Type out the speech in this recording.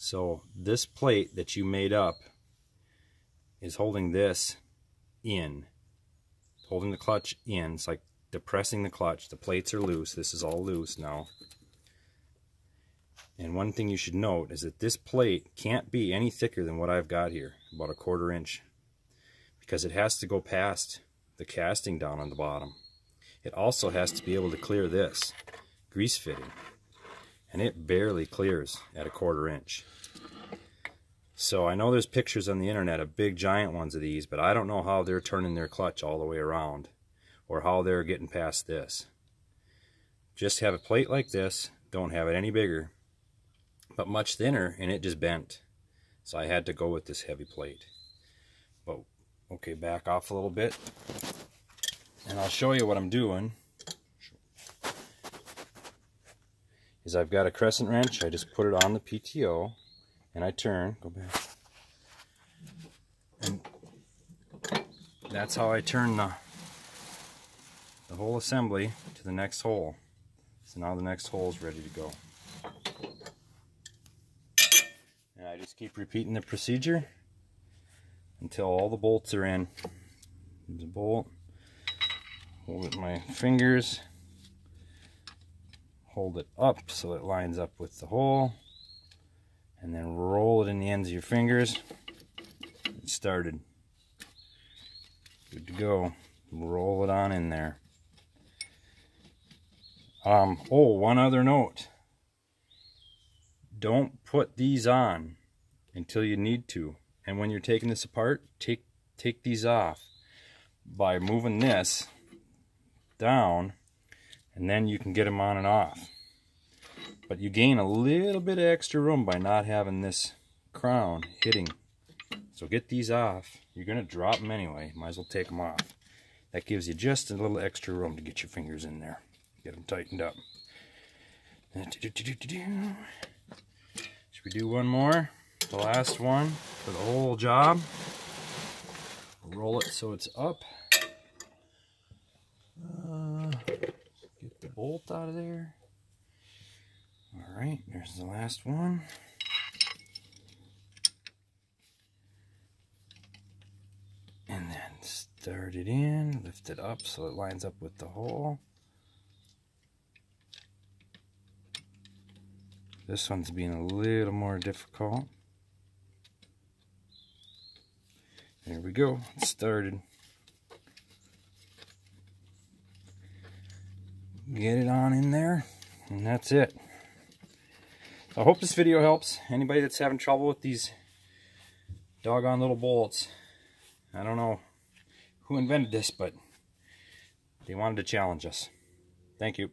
So this plate that you made up is holding this in, holding the clutch in. It's like depressing the clutch. The plates are loose. This is all loose now. And one thing you should note is that this plate can't be any thicker than what I've got here, about a quarter inch, because it has to go past the casting down on the bottom. It also has to be able to clear this grease fitting, and it barely clears at a quarter inch. So I know there's pictures on the internet of big giant ones of these, but I don't know how they're turning their clutch all the way around or how they're getting past this. Just have a plate like this, don't have it any bigger, but much thinner and it just bent. So I had to go with this heavy plate. But okay, back off a little bit and I'll show you what I'm doing. Is I've got a crescent wrench, I just put it on the PTO and I turn, go back. And that's how I turn the, the whole assembly to the next hole. So now the next hole is ready to go. And I just keep repeating the procedure until all the bolts are in. There's a bolt. Hold it with my fingers. Hold it up so it lines up with the hole and then roll it in the ends of your fingers. It started. Good to go. Roll it on in there. Um, oh, one other note. Don't put these on until you need to. And when you're taking this apart, take take these off by moving this down and then you can get them on and off. But you gain a little bit of extra room by not having this crown hitting. So get these off. You're going to drop them anyway. Might as well take them off. That gives you just a little extra room to get your fingers in there. Get them tightened up. Should we do one more? The last one for the whole job. Roll it so it's up. Uh, get the bolt out of there. All right, there's the last one. And then start it in, lift it up so it lines up with the hole. This one's being a little more difficult. There we go, started. Get it on in there, and that's it. I hope this video helps. Anybody that's having trouble with these doggone little bolts. I don't know who invented this, but they wanted to challenge us. Thank you.